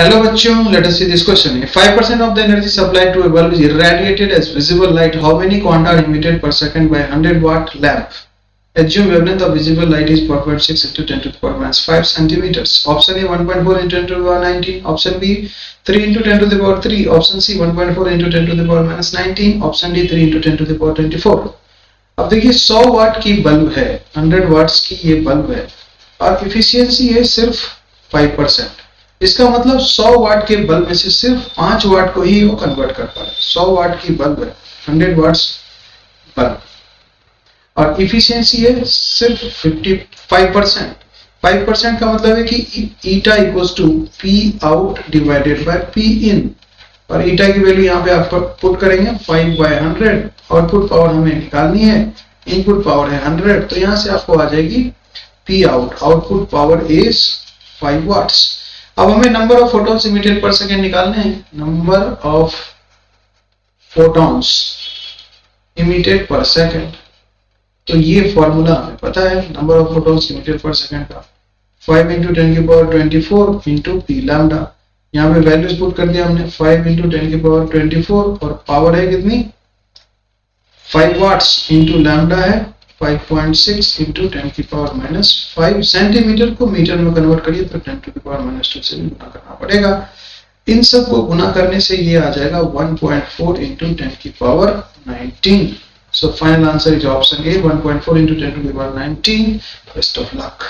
Hello बच्चों let us see this question 5% of the energy supplied to a bulb is irradiated as visible light how many quanta are emitted per second by 100 watt lamp assume wavelength of visible light is 4.6 10 to the power minus 5 centimetre option A 1.4 10 to the power 19 option B 3 10 to the power 3 option C 1.4 10 to the power minus 19 option D 3 10 to the power 24 अब देखिए 100 watt की bulb है 100 watts की ये bulb है। और efficiency है सिर्फ़ 5% इसका मतलब 100 वाट के बल्ब में से सिर्फ़ 5 वाट को ही वो कन्वर्ट कर पा रहा है 100 वाट की बल्ब है 100 वाट्स बल्ब। और इफिशियंसी है सिर्फ़ 55 परसेंट फाइव परसेंट का मतलब है कि eta equals to P out divided by P in और ईटा की वैल्यू यहाँ पे आप पुट करेंगे five by hundred output power हमें निकालनी है इनपुट पावर है हंड्रेड तो यहाँ से आपको आ जाएगी P out output power is five watts अब हमें number of photons emitted per second निकालने हैं। Number of photons emitted per second तो ये फॉर्मूला हमें पता है number of photons emitted per second का। 5 इंटू टेन की पावर 24 इंटू पी लैम्डा यहाँ पे वैल्यूज़ पुट कर दिया हमने 5 इंटू टेन की पावर 24 और पावर है कितनी? 5 वाट्स इंटू लैमडा है। 5.6 इंटू टेन की पावर माइनस फाइव सेंटीमीटर को मीटर में कन्वर्ट करिए तो टेन टू की पावर माइनस टू से भी गुना करना पड़ेगा। इन सबको गुना करने से ये आ जाएगा 1.4 पॉइंट फोर इंटू टेन की power 19 so final answer is option A 1.4 into ten to की पावर 19 बेस्ट ऑफ़ लक